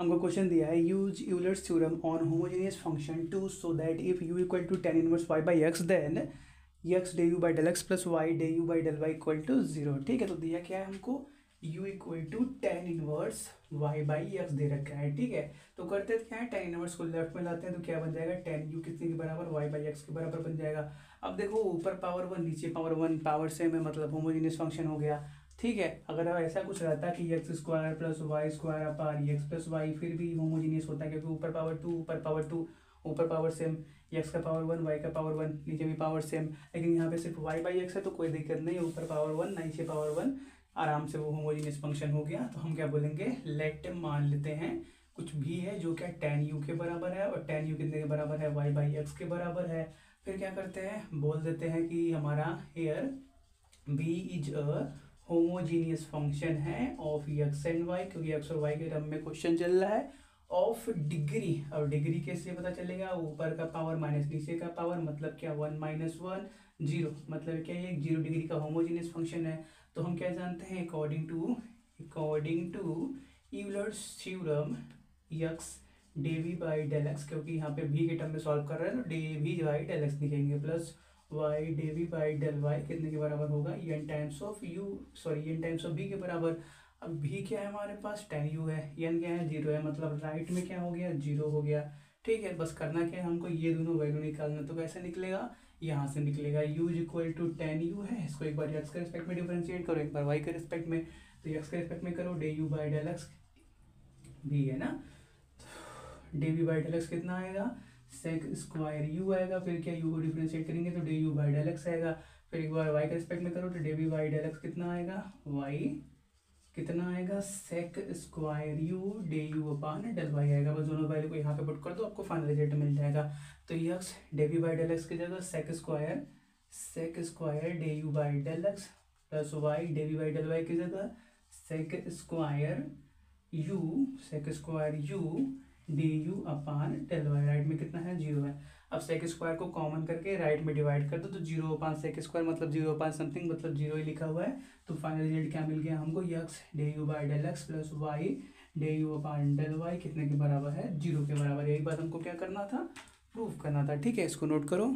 हमको क्वेश्चन दिया है use Euler's theorem on homogeneous function to show that if u equal to tan inverse y by x then x del u by del x plus y del u by del y equal to zero ठीक है तो दिया क्या है हमको? u equal to tan inverse y by x दे रखा है, ठीक है? तो करते क्या है? टेन इनवर्स को लेफ़्ट में लाते हैं तो क्या बन जाएगा? टेन यू कितने के बराबर? y बाई एक्स के बराबर बन जाएगा। अब देखो, ऊपर पावर वन नीचे पावर वन पावर सेम है मतलब होमोजीनियस फ़ंक्शन हो गया। ठीक है, अगर ऐसा कुछ रहता कि x square plus y square upon x plus y फिर भी होमोजीनियस होता है, क्योंकि ऊपर पावर टू ऊपर पावर टू ऊपर पावर सेम एक्स का पावर वन वाई का पावर वन नीचे भी पावर सेम लेकिन यहाँ पे सिर्फ़ वाई बाई एक्स है तो कोई दिक्कत नहीं ऊपर पावर वन नीचे पावर वन आराम से वो होमोजीनियस फ़ंक्शन हो गया। तो हम क्या बोलेंगे? लेट मान लेते हैं, कुछ भी है जो क्या टेन यू के बराबर है, और टेन यू कितने के बराबर है? वाई बाई एक्स के बराबर है। फिर क्या करते हैं? बोल देते हैं कि हमारा here v is a homogeneous function है ऑफ़ एक्स एंड वाई क्योंकि एक्स और वाई के टर्म में क्वेश्चन चल रहा है। ऑफ़ डिग्री और डिग्री कैसे पता चलेगा? ऊपर का पावर माइनस नीचे का पावर मतलब क्या? वन माइनस वन ज़ीरो मतलब क्या ये ज़ीरो डिग्री का होमोजीनियस फ़ंक्शन है? तो हम क्या जानते हैं? According to according to Euler's theorem x del v by del x क्योंकि यहाँ पे भी के टर्म में सॉल्व कर रहे हैं तो del v by del x लिखेंगे plus y del v by del y कितने के बराबर होगा? N times of u sorry n times of v के बराबर। अब भी क्या है हमारे पास? टेन यू है। एन क्या है? ज़ीरो है। मतलब राइट में क्या हो गया? ज़ीरो हो गया। ठीक है, बस करना क्या है हमको? ये दोनों वैल्यू निकालना तो कैसे निकलेगा? यहाँ से निकलेगा। U equal to tan u है। इसको एक बार एक्स के रिस्पेक्ट में डिफ्रेंशिएट करो। एक बार वाई के रिस्पेक्ट में। तो एक्स के रिस्पेक्ट में करो। Del u by del x भी है ना? Del v by del x कितना आएगा? सेक स्क्वायर यू आएगा, फिर क्या यू को डिफ्रेंशिएट करेंगे तो डे यू बाई डेल आएगा। फिर एक बार वाई के रिस्पेक्ट में करो तो डे वी बाई डेल कितना आएगा? वाई कितना आएगा? Sec square u del u upon del y आएगा। बस दोनों वैल्यू को यहाँ पे पुट कर दो, आपको फाइनल रिज़ल्ट मिल जाएगा। तो x del v by del की जगह sec square sec square del u by del plus y del v by del y की जगह sec square u sec square u d u upon del y right में कितना है? Zero है। अब sec square को कॉमन करके right में डिवाइड कर दो तो ज़ीरो अपान सेक स्क्वायर मतलब ज़ीरो अपान समथिंग मतलब ज़ीरो ही लिखा हुआ है। तो फाइनल रिज़ल्ट क्या मिल गया हमको? X del u by del x plus y del u upon del y कितने के बराबर है? ज़ीरो के बराबर। यही बात हमको क्या करना था? प्रूफ करना था। ठीक है, इसको नोट करो।